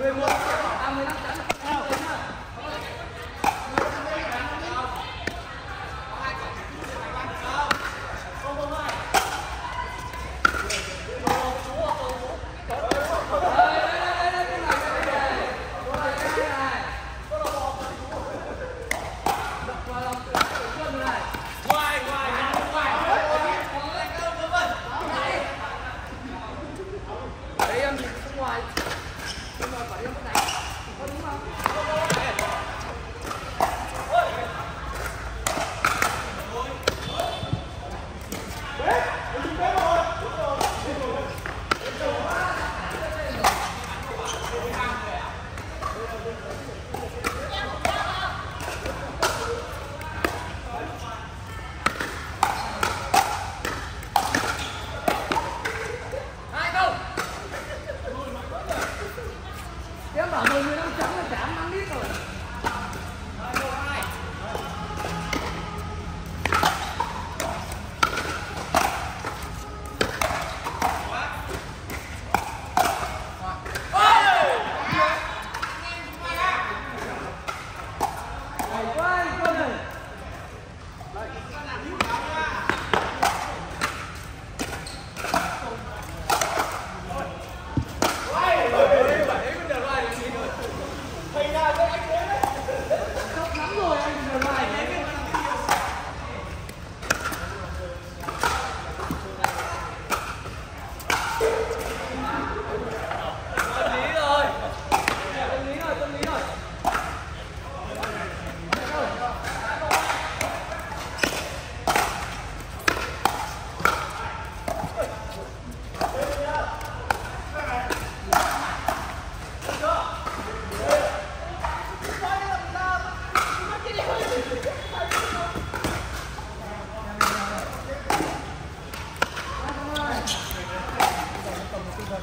Vemos. Buenas.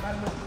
Carlos.